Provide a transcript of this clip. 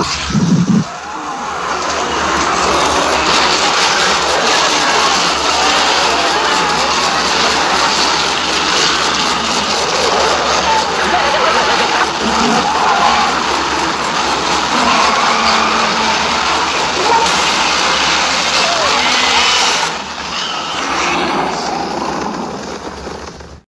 Bye.